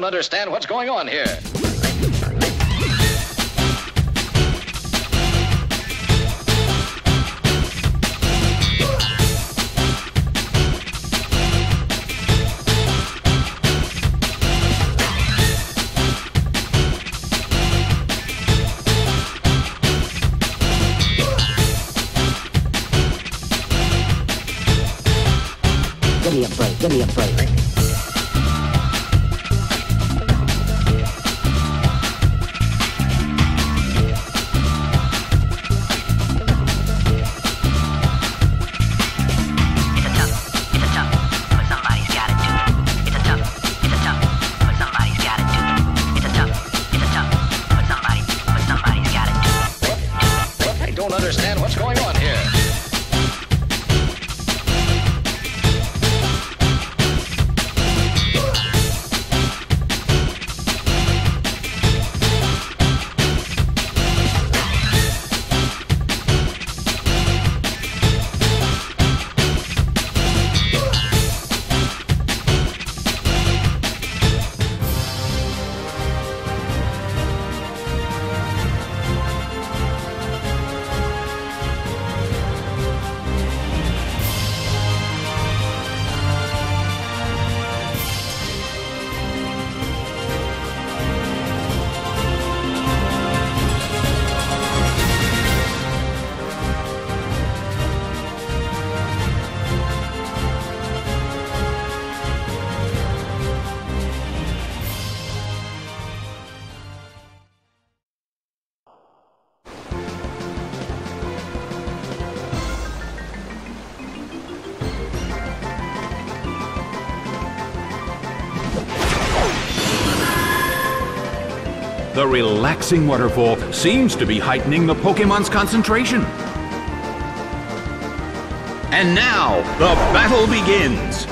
don't understand what's going on here. Give me a break. Give me a break. The relaxing waterfall seems to be heightening the Pokemon's concentration. And now, the battle begins!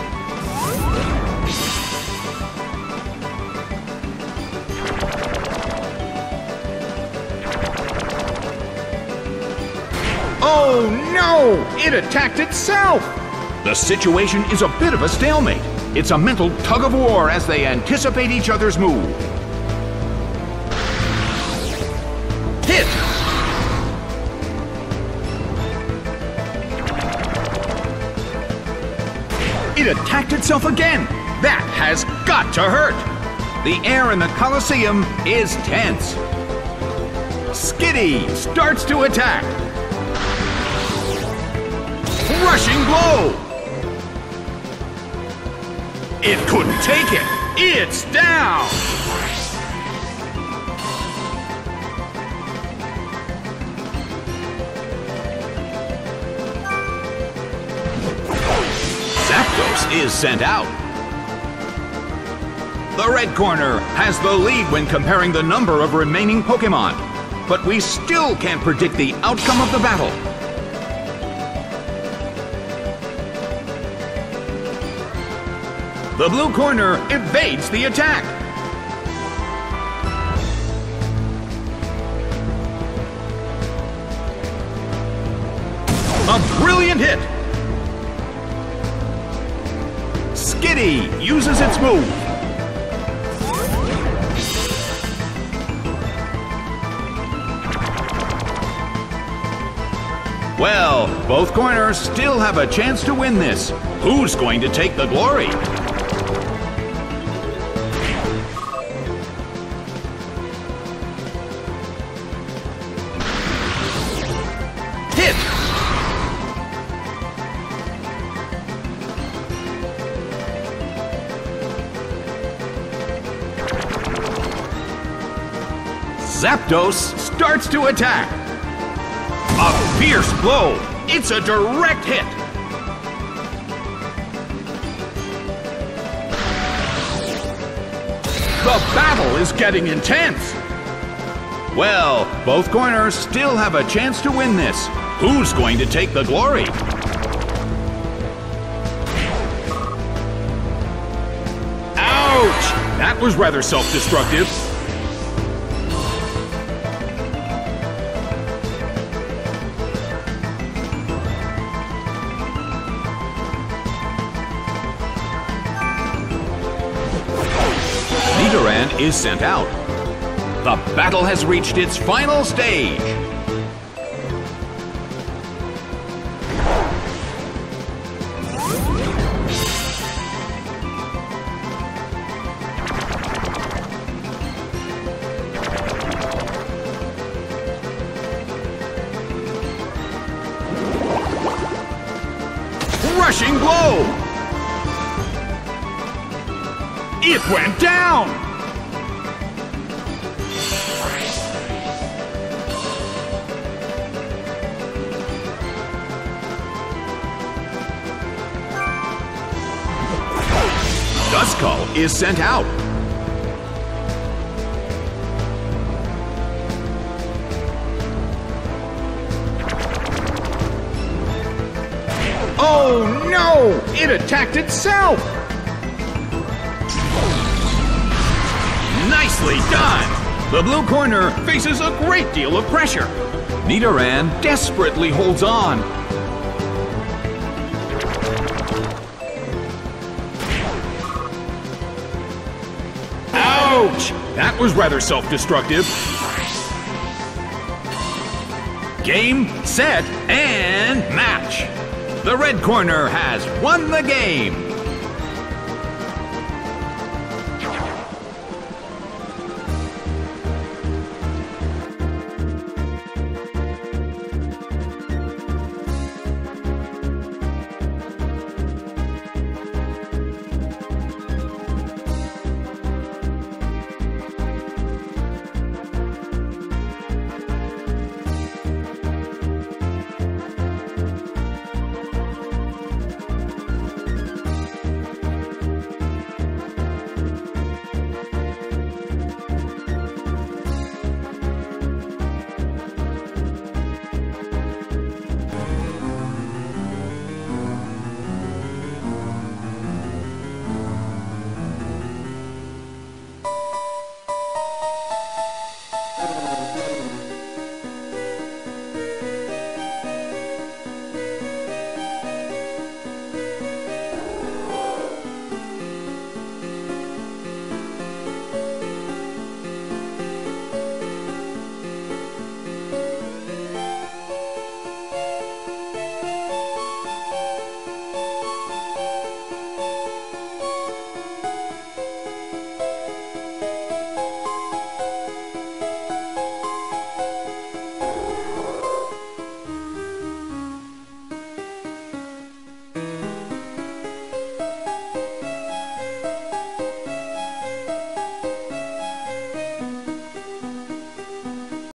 Oh no! It attacked itself! The situation is a bit of a stalemate. It's a mental tug of war as they anticipate each other's move. It attacked itself again! That has got to hurt! The air in the Colosseum is tense. Skitty starts to attack. Rushing blow! It couldn't take it! It's down! Is sent out. The red corner has the lead when comparing the number of remaining Pokemon, but we still can't predict the outcome of the battle. The blue corner evades the attack. A brilliant hit! Skitty uses its move. Well, both corners still have a chance to win this. Who's going to take the glory? Zapdos starts to attack. A fierce blow. It's a direct hit. The battle is getting intense. Well, both corners still have a chance to win this. Who's going to take the glory? Ouch! That was rather self-destructive. Is sent out. The battle has reached its final stage. Rushing blow! It went down! Duskull is sent out. Oh no! It attacked itself! Nicely done! The blue corner faces a great deal of pressure. Nidoran desperately holds on. Ouch! That was rather self-destructive. Game, set, and match! The red corner has won the game!